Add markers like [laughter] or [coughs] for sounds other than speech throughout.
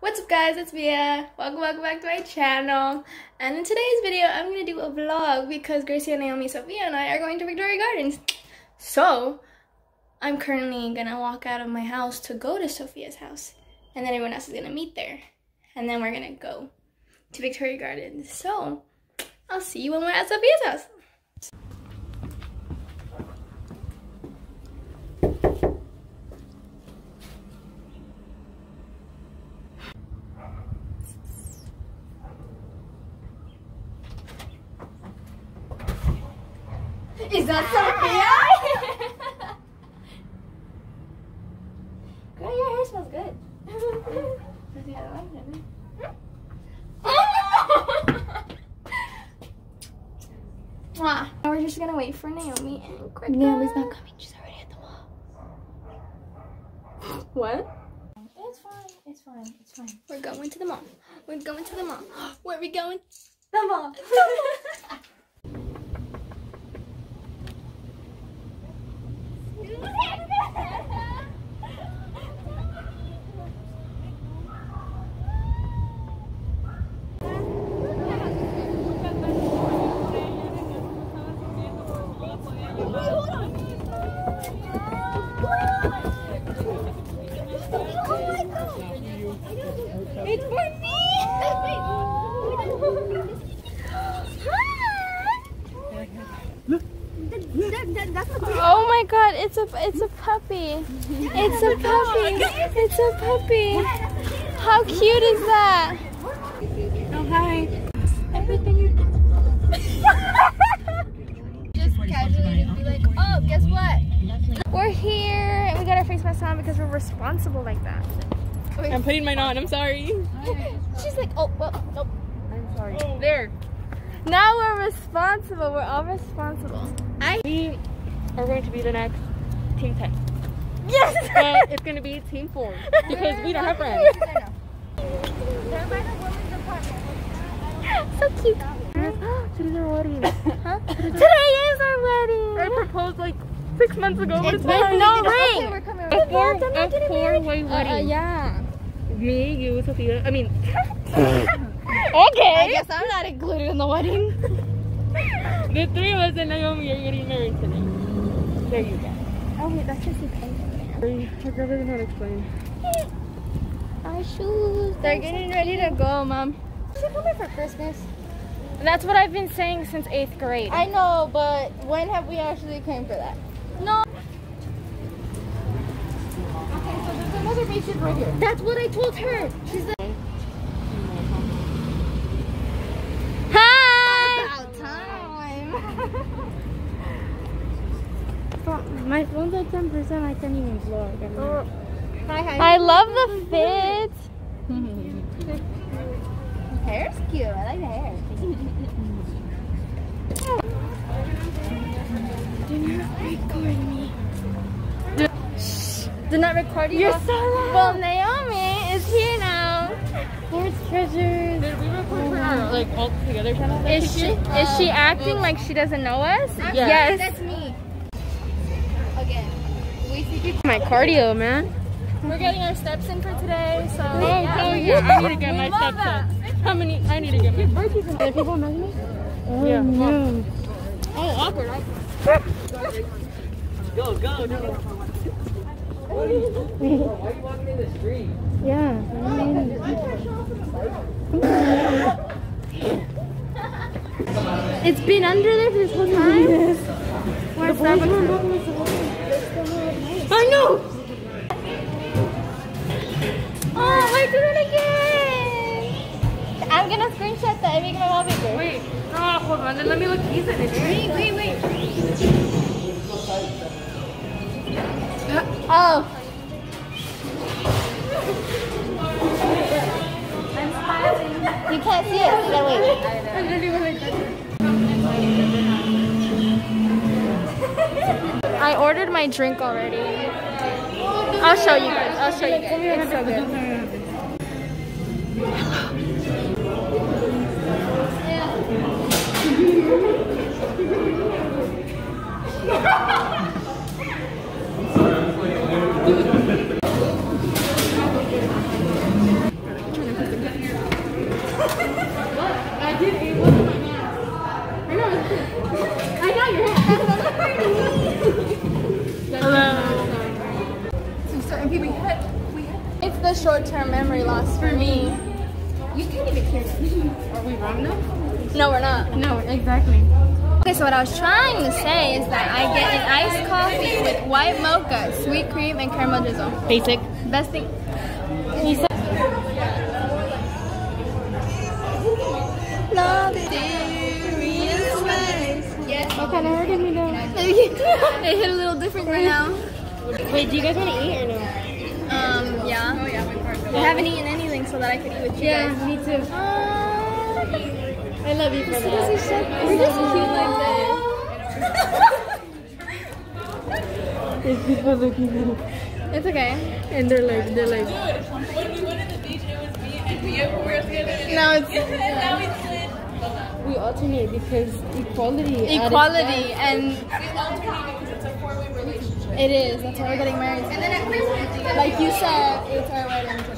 What's up guys, it's Mia. Welcome, welcome back to my channel. And in today's video, I'm to do a vlog because Gracie and Naomi, Sophia and I are going to Victoria Gardens. So, I'm currently to walk out of my house to go to Sophia's house. And then everyone else is to meet there. And then we're to go to Victoria Gardens. So, I'll see you when we're at Sophia's house. Is that Sophia? Girl, your hair smells good. Sophia, I like it. Mwah. Now we're just gonna wait for Naomi and Greta. Naomi's not coming. She's already at the mall. What? It's fine. It's fine. It's fine. We're going to the mall. We're going to the mall. [gasps] Where are we going? The mall. It's [laughs] [laughs] for me! oh my god, it's a it's a puppy. [laughs] It's a puppy. It's a puppy. How cute is that? Oh hi. Everything [laughs] Just casually be like, oh, guess what? We're here and we got our face mask on because we're responsible like that. I'm putting mine on. I'm sorry. [laughs] She's like, oh, well, nope. I'm sorry. Oh. There. Now we're responsible. We're all responsible. I We are going to be the next Team 10. yes. But it's going to be Team 4 because we don't have friends. so cute. Today's our wedding. Huh? Today is our wedding. I proposed like six months ago, but it's With no [laughs] ring. A four, a four-way uh, wedding. yeah. Me, you, Sophia. I mean, [laughs] Okay. I guess I'm not included in the wedding. [laughs] the three of us and Naomi are getting married today. There you go. Oh wait, that's just the pen. Sorry, my girl doesn't know how to explain. Our shoes. They're getting ready to go, mom. You should come here for Christmas. That's what I've been saying since eighth grade. I know, but when have we actually came for that? No. Okay, so there's another beach right here. That's what I told her. She's like, Hi. About time. My phone's at 10%. I can't even vlog. I'm oh, hi, hi. I love the fit. [laughs] Hair's cute. I like the hair. [laughs] Do not record me. Did not record you. You're so loud. Well, Naomi is here now. Where's treasures? Did we record for our like all together channel? Is she is she acting like she doesn't know us? Yes. My cardio, man. We're getting our steps in for today, so Oh, oh yeah, I need to get my steps that. up. How many? I need to get my steps up. Are people knowing me? Yeah. Oh, no. Oh, awkward. Go, go, go. Why are you walking in the street? Yeah. It's been under there for this whole time. Where's I know. Oh, we're doing it again. I'm gonna screenshot that and make my wallpaper. Wait. Oh, hold on. Let me look decent. Wait, wait, wait. Oh. I'm smiling. You can't see it. You gotta wait. [laughs] I ordered my drink already. I'll show you guys. I'll show you guys. It's so good. [laughs] memory loss for me. You can't even hear them. Are we wrong now? No, we're not. No, exactly. Okay, so what I was trying to say is that I get an iced coffee with white mocha, sweet cream, and caramel drizzle. Basic. Best thing. He said. What kind of hurting me now? [laughs] it hit a little different right now. Wait, do you guys want to eat or no? Um. I haven't eaten anything so that I could eat with you guys. me too. I love you for that. We're just cute like that. [laughs] There's people looking at me. It's okay. And they're like, they're like, When we went to the beach, it was me and Mia who were together. No, it's Now [laughs] we alternate because equality. equality and We alternate because it's a four-way relationship. it is. That's why we're getting married. today. Like you said, it's our wedding today.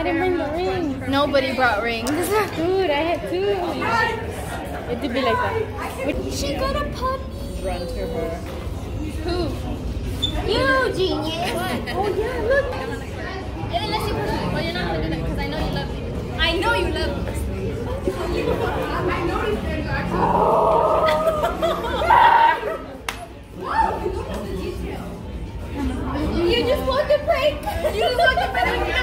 I didn't bring the ring. Nobody brought rings. Dude, I had two. It did be like that. she got a puppy. Run to her. Who? You, genius. Oh yeah, look. Then let's Well, you're not gonna do that because I know you love me. I know you love me. [laughs] You just fucking prank. You just fucking prank. [laughs]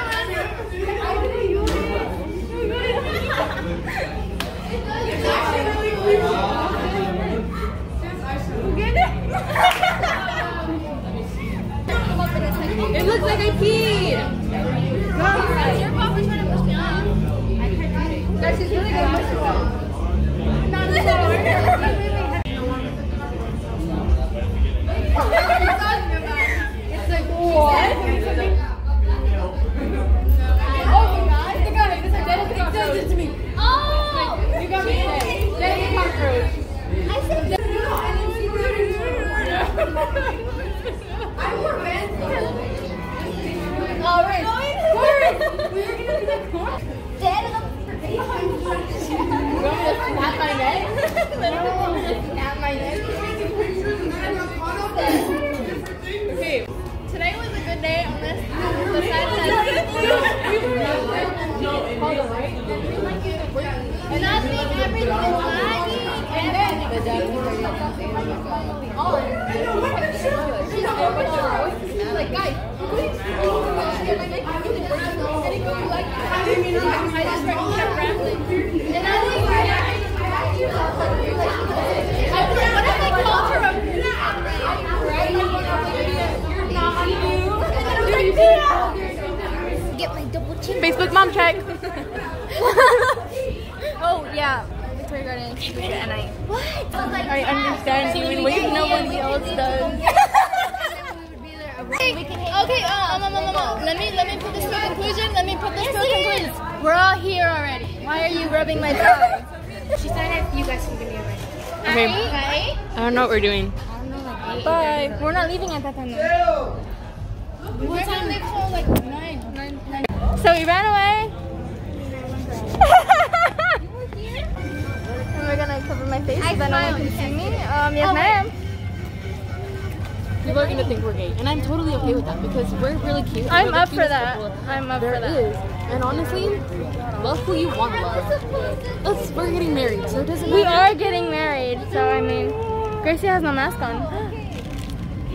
It looks like I peed. Your papa trying to push me off. Guys, she's really good. [laughs] Not It's like what? Oh my god! The guy, this identical does it to me. Oh! You got me today. Dead cockroach. I said All right. We were gonna do the corn. Dead Snap my neck. Snap my neck. Okay. Today was a good day on this. The sad side. Nothing, everything is lagging, and then She's like, guys, please. And my neck is really burning. And it goes like, I just kept rambling. And I was like, I was like, what if I called her a You're not you. And then I was like, Get my double chin. Facebook mom check. [laughs] Oh yeah, Victoria Garden at night. What? I understand you in ways nobody else does. Okay, uh, um, um, um, um, um, let me let me put this to a conclusion. Let me put this to a conclusion. We're all here already. Why are you rubbing my thigh? [laughs] She said if you guys can give me a ring. Okay. Right? I don't know what we're doing. Bye. We're not leaving at that time though. What time So we ran away. [laughs] And we're gonna cover my face so that no one can see me. Um, yes, Oh, ma'am. People are gonna think we're gay, and I'm totally okay with that because we're really cute. and I'm up for that. I'm up There for that. is, and honestly, love who you want to love. Let's, we're getting married, so it doesn't We matter. are getting married, so I mean, Gracie has no mask on.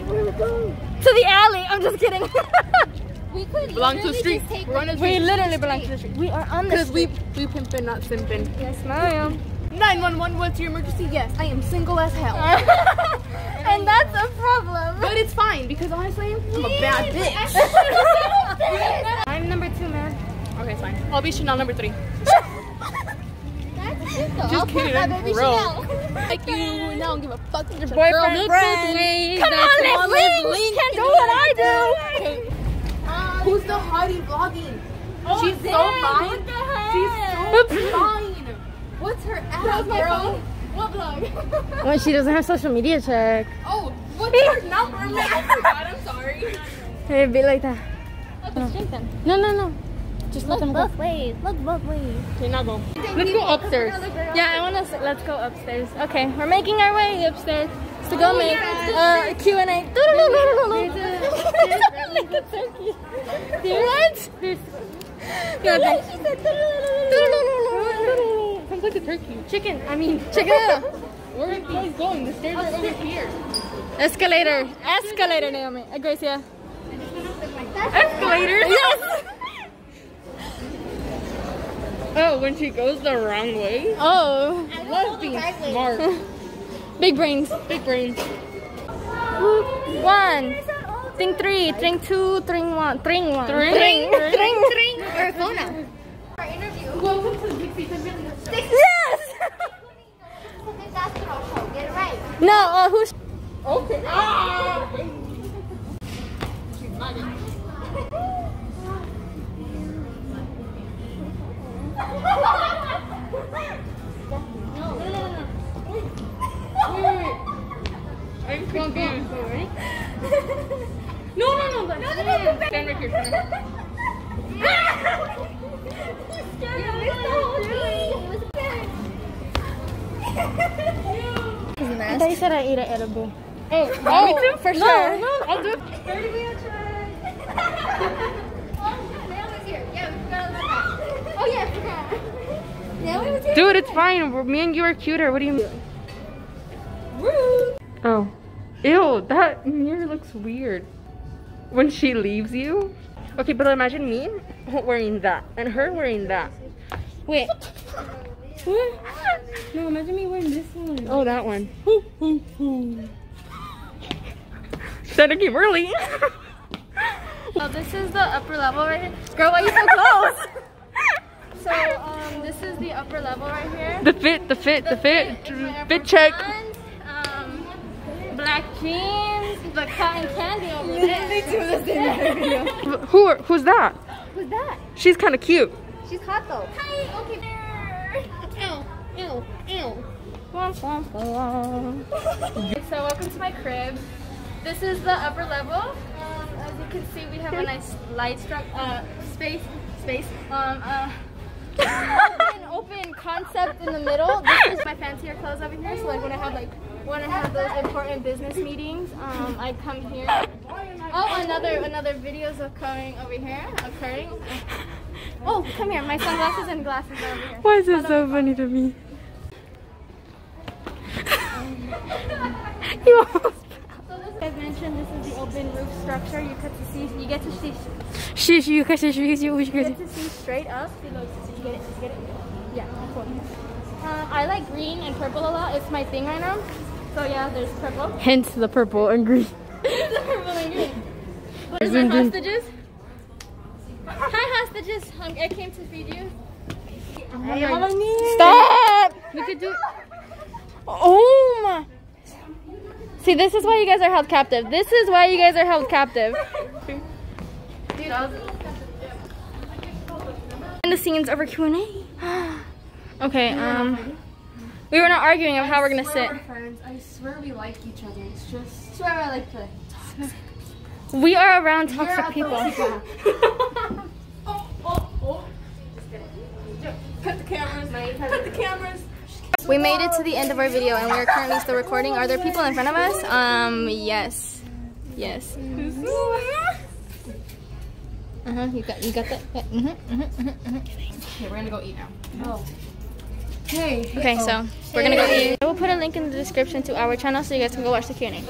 to the alley. I'm just kidding. [laughs] We could Belong to the street. just take We're on the we street. literally belong to the street. We are on the Because street. we we pimpin', not simpin'. Yes, ma'am. 911, what's your emergency? Yes, I am single as hell. [laughs] and that's a problem. But it's fine because honestly, I'm a [laughs] bad bitch. I'm number two, man. okay, fine. I'll be Chanel number three. That's cute though. Just I'll put kidding, my I'm baby broke. Like you, and I don't give a fuck. Your boyfriend friend. Come on, let's link. Can't do what I do. Okay. Who's the hottie vlogging? Oh, She's so fine. She's so fine. What's her ass, girl? What vlog? [laughs] When she doesn't have social media check. Oh, what's her [laughs] number? [laughs] Oh I forgot. I'm sorry. It'd be like that. Let's drink them. No, no, no. Just let them go. Both ways. Look both ways. Okay, now go. Let's go upstairs. Yeah, I want to. Let's go upstairs. Okay, we're making our way upstairs to go make uh, Q and A. Like a turkey. What? No, thanks. Sounds like a turkey. Chicken. I mean, chicken. Where are you going? The stairs are over here. Escalator. Escalator, Naomi. Uh, Gracia. Escalator? Yes. Oh, when she goes the wrong way? Oh. Let's be smart. Big brains. Big brains. One. Thing three. Thing two. Thing one. Thing one. Thing. Thing. Ring, ring, or phone Our interview. Welcome to Dixie Pavilion. Yes. That's what I'll show. Get it right. No. Uh, who's? Okay. Ah! I'm confused. No, no, no. That's no, no, no, Stand right here. Stand right here. I thought you said I ate an edible. Oh, want me oh, to? For no, sure. No, I'll do it. Oh yeah, I forgot. Now it was here. Dude, it's fine. Me and you are cuter. What do you mean? Ew, that mirror looks weird. When she leaves you. Okay, but imagine me wearing that and her wearing that. Wait. What? No, imagine me wearing this one. Oh, that one. Said again early. So [laughs] this is the upper level right here. Girl, why are you so close? [laughs] so um, this is the upper level right here. the fit, the fit, the fit. is my Fit check. Black jeans, the cotton candy over there. [laughs] Who? are- Who's that? Who's that? She's kind of cute. She's hot though. Hi. Okay. Ew. Ew. Ew. so welcome to my crib. This is the upper level. Um, as you can see, we have a nice light uh, space. Space. Um, uh, [laughs] open, open concept in the middle. This is my fancier clothes over here. So like when I have like when I have those important business meetings, um, I come here. Oh, another another videos occurring over here. Occurring. Oh, come here. My sunglasses and glasses are over here. Why is this so funny to me? [laughs] [laughs] you almost. So as mentioned, this is the open roof structure. You get to see, you get to see, she, you guys, she, she, you get to see straight up. See, did you get it? You get it? Yeah, cool. Um, I like green and purple a lot. It's my thing right now. So yeah, there's purple. Hence the purple and green. [laughs] the purple and green. What is Green, my green. hostages? Hi hostages. Um, I came to feed you. Stop! We could do. Oh my. See, this is why you guys are held captive. This is why you guys are held captive. Dude, I was. And the scenes over Q&A. [gasps] okay, um, we were not arguing of how we're gonna sit. friends. I swear we like each other. It's just. swear I like the. We are around toxic people. [laughs] Cut the cameras. Cut the cameras. We made it to the end of our video and we are currently still recording. Are there people in front of us? Um, yes. Yes. Uh-huh, you got you got that? Yeah, mhm, mhm, mhm, mhm. Okay, we're gonna go eat now. Oh. Hey. Okay, so oh. we're gonna go eat. I will put a link in the description to our channel so you guys can go watch the Q&A.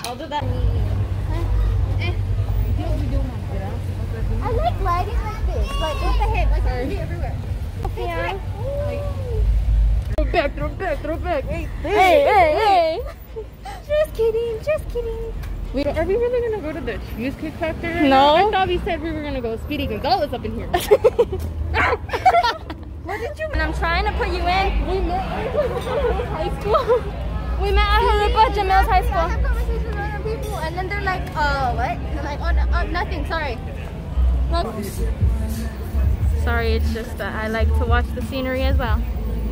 I'll do that. Eh. I like lighting like this. Like what the heck? Like it be everywhere. Yeah. Throw back, throw back, throw back. Hey, Hey, hey, hey. Just kidding. Just kidding. Wait, are we really gonna go to the Cheesecake Factory? No. I thought we said we were gonna go Speedy Gonzalez up in here. [laughs] [laughs] What did you? And I'm trying to put you in. we met at high school. [laughs] We met at Jurupa Jamil's high school. I have school. conversations with other people, and then they're like, uh, what? And I'm like, oh, no, uh, nothing. Sorry. Sorry, it's just that I like to watch the scenery as well.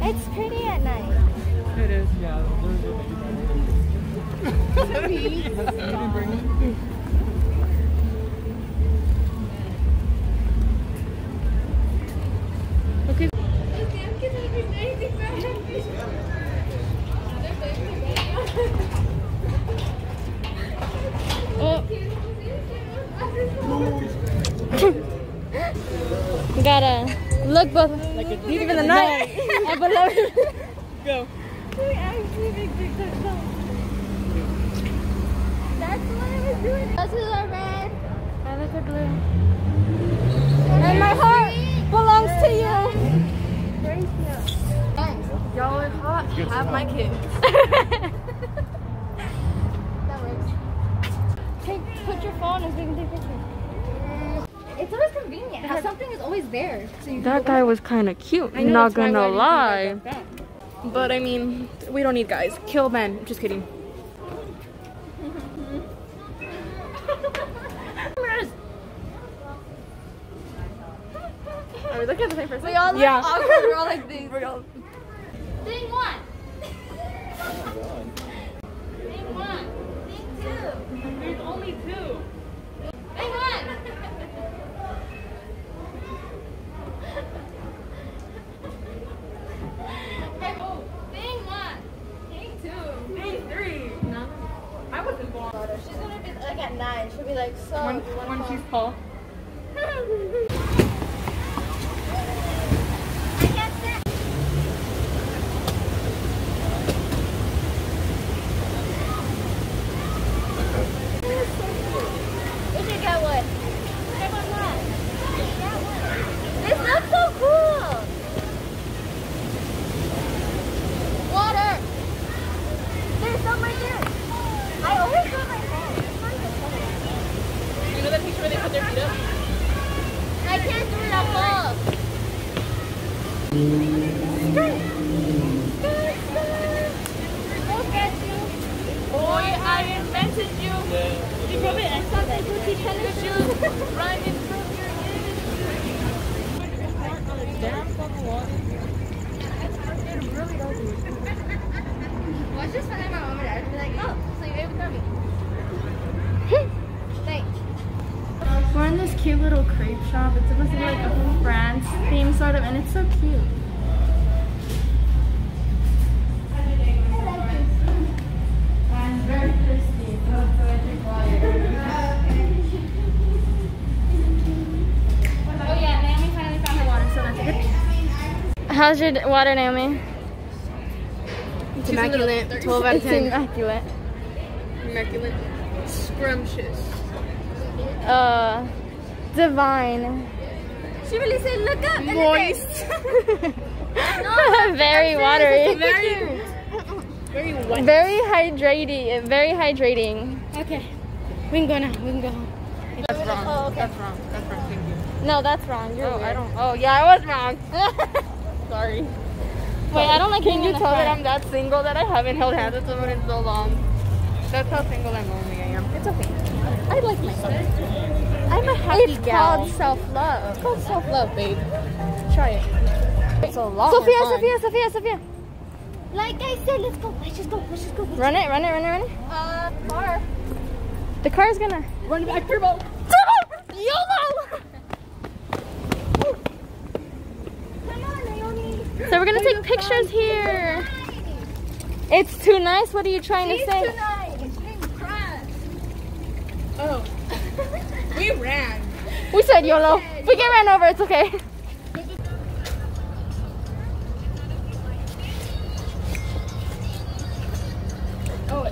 It's pretty at night. It is. Okay. Oh. Gotta look both like a deep in the night. Go. That's what I was doing. This is a red. I look at blue. And my heart belongs to you. Y'all are hot. Have my kids. [laughs] [laughs] That works. Take, put your phone and we can take pictures. It's always convenient. How something is always there. So you That guy was kind of cute. I know, Not gonna lie. think I got that. But I mean, we don't need guys. Kill men. Just kidding. Are we looking at the same person? We all look Yeah. awkward. We're all like these. We're all- Thing one. Thing one. Thing two. There's only two. Thing one. Thing one. Thing two. Thing three. No. I wasn't born. She's gonna be like at nine. She'll be like, so. When, when she's tall. [laughs] I can't stand. We should get one. Get one what? Get one. This looks so cool. Water. There's some right there. I always put my hand. You know that picture where they put their feet up? I can't do it at all. Look at you. Boy, I invented you. You probably I saw that Gucci tennis shoes right in front of your Damn fucking water. Watch this find my mom and dad and be like, oh, so you able to me. Thanks. We're in this cute little crepe shop. It's supposed to be like a France theme sort of, and it's so cute. I'm very thirsty, so I drink water. Oh yeah, Naomi finally found her water, so that's good. How's your water, Naomi? It's immaculate. 12 out of It's 10. immaculate. Immaculate. Scrumptious. Uh, divine. She really said, look up. and Moist. [laughs] very watery. Very, very wet. Very hydrating. Very hydrating. Okay. We can go now. We can go home. That's wrong. Oh, okay. That's wrong. That's wrong. Thank you. No, that's wrong. You're Oh, I don't. Oh, yeah, I was wrong. [laughs] Sorry. Wait, I don't like Can you tell that. I'm that single that I haven't held hands with someone in so long? That's how single and lonely I am. It's okay. I like myself. I'm a happy It's gal. called self-love. It's called self-love, babe. Try it. It's a lot Sophia, more fun. Sophia, Sophia, Sophia. Like I said, let's go. Let's just go. Let's just go. Run it, run it, run it, run it. Uh, car. The car's gonna. Run back, turbo. YOLO! Come. So we're gonna take pictures here. It's too nice. What are you trying to She's say? tonight. She's crash. Oh. We ran. We said YOLO. We get ran over. It's okay. Oh,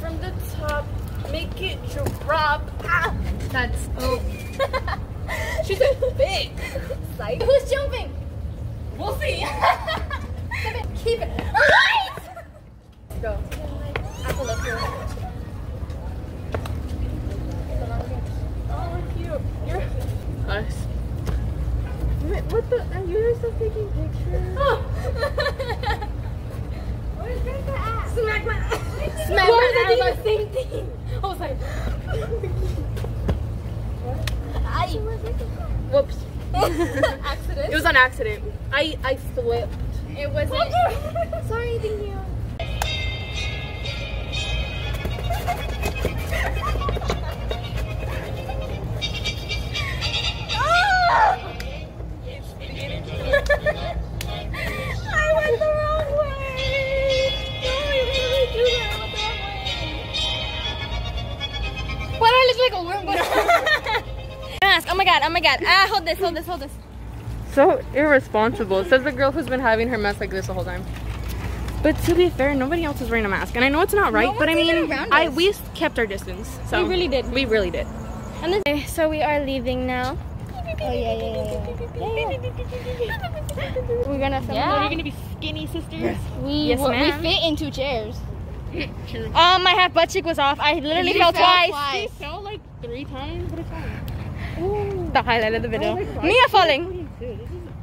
from the top, make it drop. Ah, that's oh. [laughs] She's a big. Psych. Who's jumping? We'll see. [laughs] Keep it. Go. I have to look here. Oh, cute. You're us. Wait, what the? Are you yourself taking pictures? Oh. [laughs] Where's Grandpa at? Smack my. [laughs] Smack my was I doing ass. the same thing? I was like, [laughs] I. whoops. Accident. It was on accident. I I slipped. It wasn't. Sorry, thank you. Went the wrong way. Why do I look like a worm? I'm. [laughs] Oh my my god, oh my god. Ah, hold this, hold this, hold this. So irresponsible. Says the girl who's been having her mask like this the whole time. But to be fair, nobody else is wearing a mask, and I know it's not right. but I mean, I we kept our distance. So We really did. We really did. And this, okay, so we are leaving now. Oh, yeah, yeah, yeah, yeah. We're gonna film. Yeah. You're gonna be skinny sisters. We, Yes, we fit in two chairs. Um, my half butt cheek was off. I literally fell fell twice. twice. fell like three times, but it's fine. The highlight of the video. Oh. Mia falling.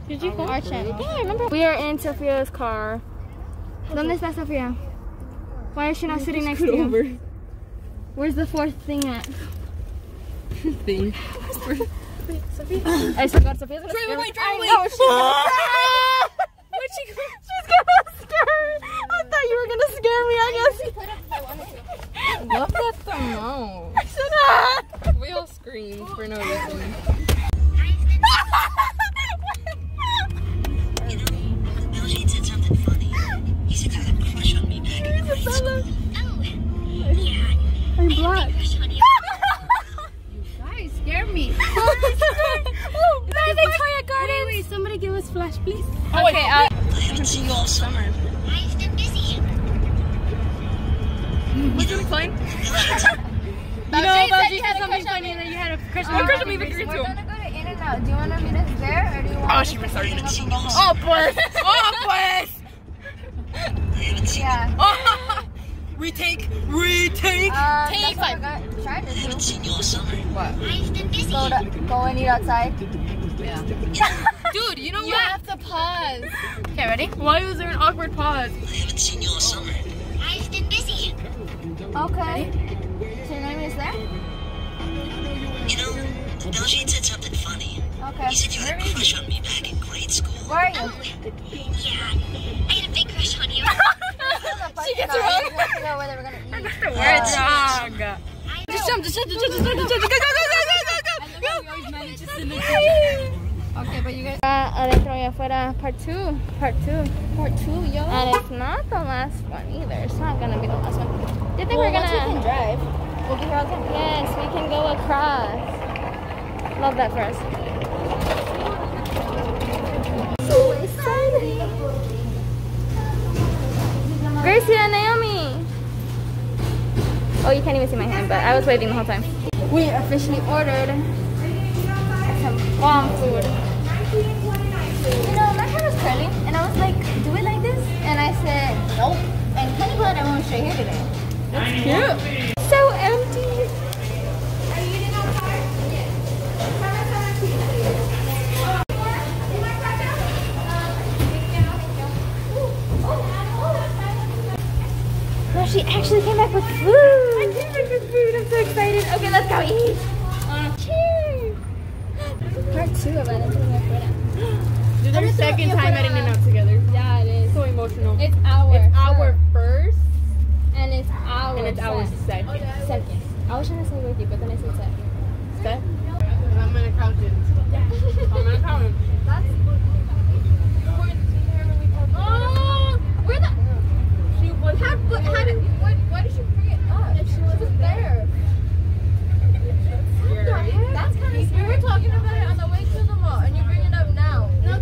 Did you fall? Our channel. Yeah, I remember. We are in Sophia's car. ¿Dónde está Sofia? Why is she not sitting next to you? over. Where's the fourth thing at? Thing. I forgot Sophia's [coughs] gonna Drive scare away, me. drive away. she's [laughs] Where'd she go? She's gonna scare me. I thought you were gonna scare me, I guess. Look at the mouth. Shut up. We all screamed for no reason. [laughs] go and eat outside. Dude, you know You what? have to pause. Okay, ready? Why was there an awkward pause? I haven't seen you all summer. I've been busy. Okay. So your name is there? You know, Belgian did something funny. Okay. He said you had a crush on me back in grade school. Where are you? Oh, yeah. I had a big crush on you. she gets no, her we have to know whether we're gonna eat. We're drunk. Just jump, just jump, just jump, just jump, just jump, go, go, go, go, go, go, go. Okay, but you guys. Uh, adentro y afuera, part two, part two. Part two, yo. And it's not the last one either. It's not gonna be the last one. Do you think we're once we gonna? can drive, we'll be here all time. Yes, we can go across. Love that for us. So exciting. Gracie and Naomi. Oh, you can't even see my hand, but I was waving the whole time. We officially ordered some bomb food. You know, my hair was curly, and I was like, do it like this? And I said, nope. And Kenny put it on straight here today. That's cute. So empty. Are you eating outside? No, she actually came back with food. I came back with food. I'm so excited. Okay, let's go eat. Part two of it. This is our second time at In and Out together. Yeah, it is. So emotional. It's our. It's our first And it's our. and it's our second. second. I was trying to say with you, but then I said second. Step. I'm an accountant. I'm an accountant. Oh, where the? She was How, but how did, why, why did she bring it up if she wasn't there? What the heck? That's kind of scary. We were talking about it on the way to the mall, and you bring it up now. No.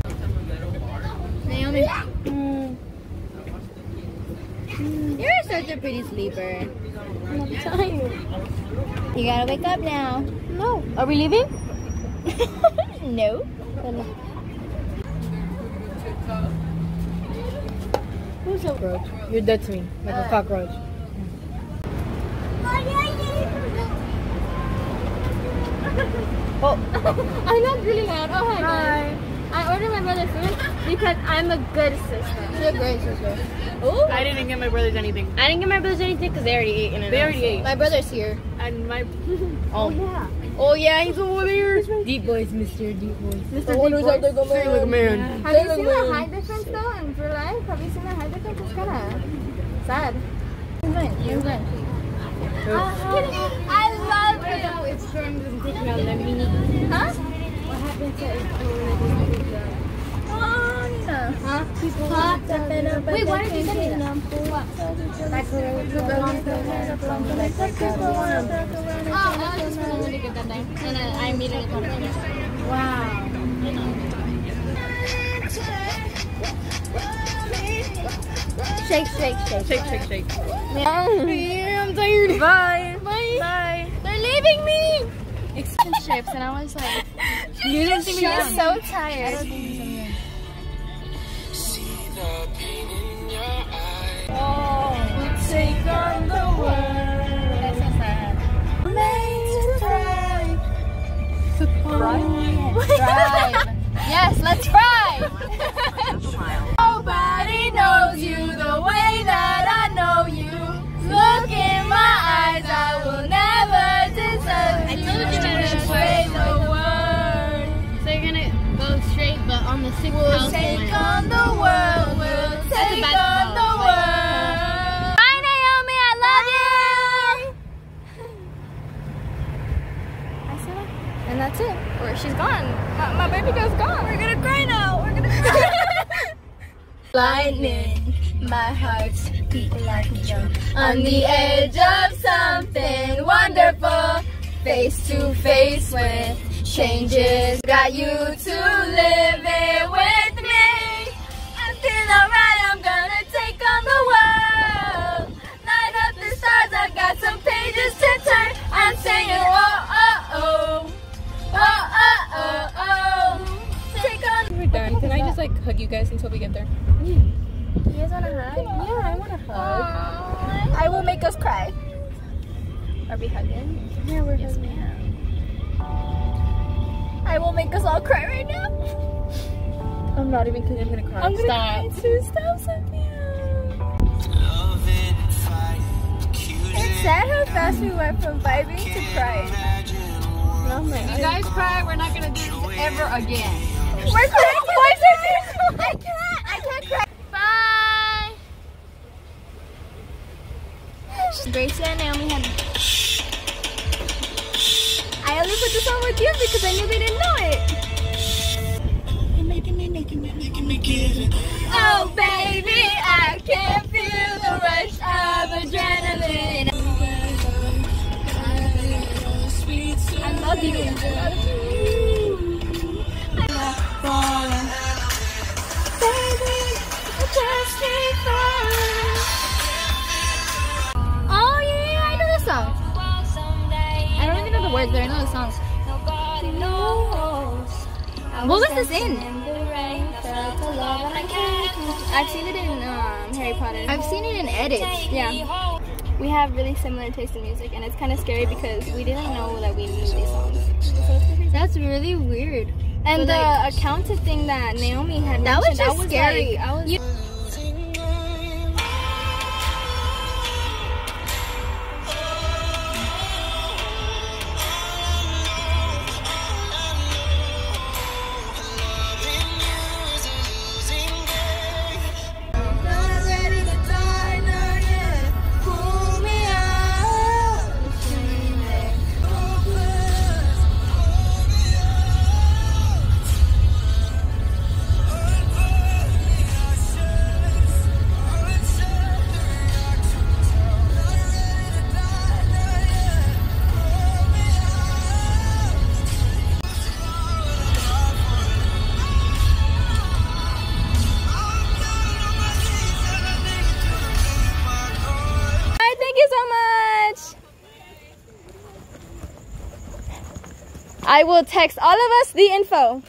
Naomi. You're such a pretty sleeper. I'm tired. You gotta wake up now. No. Are we leaving? [laughs] no. Who's a roach? You're dead to me, like a uh. cockroach. Oh, [laughs] I'm not really loud. Oh, hi. Hi. I ordered my brother food because I'm a good sister. She's a great sister. Oh. I didn't get my brothers anything. I didn't get my brothers anything because they already ate in. They already ate. My brother's here. And my [laughs] Oh, yeah. oh yeah, he's over there. Deep voice, Mr. Deep voice. Mr. Deep Voice. Say like a man. Have you seen the height difference though in real life? Have you seen the height difference? It's kind of sad. You're good. You're good. Uh-huh. I love it. It's Storm doesn't take me mini. Huh? What happened to it? Huh? Wait, why did you send me that? Oh, I was just feeling really good that day. And I, I immediately thought of it. Wow. Shake, shake, shake. Shake, shake, shake. I'm tired. Bye. Bye. Bye. They're leaving me. It's chips, and I was like, [laughs] You didn't see she me was so tired. Take on the world. That's so sad. Drive. Yes, let's fry. My, my gone. We're gonna cry now. We're gonna cry. [laughs] Lightning, my heart's beating like a drum. On the edge of something wonderful, face to face with changes. Got you to live hug you guys until we get there? You guys wanna hug? Yeah, I wanna hug. I will make us cry. Are we hugging? Yeah, we're yes, hugging. I will make us all cry right now. I'm not even kidding. I'm gonna cry. I'm gonna Stop. cry too. Stop, Sophia. It's sad how fast we went from vibing to crying. Oh my You guys cry, we're not gonna do this ever again. We're crying. Why Sophia? I can't. I can't cry. Bye. Gracie and Naomi had. I only put this on with you because I knew they didn't know it. Don't really know the words, but I know the song. What was this in? I've seen it in um, Harry Potter. I've seen it in edits. Yeah. We have really similar taste in music, and it's kind of scary because we didn't know that we knew these songs. That's really weird. And But, the like- accountant thing that Naomi had That was just scary. Like, I was, You- I will text all of us the info.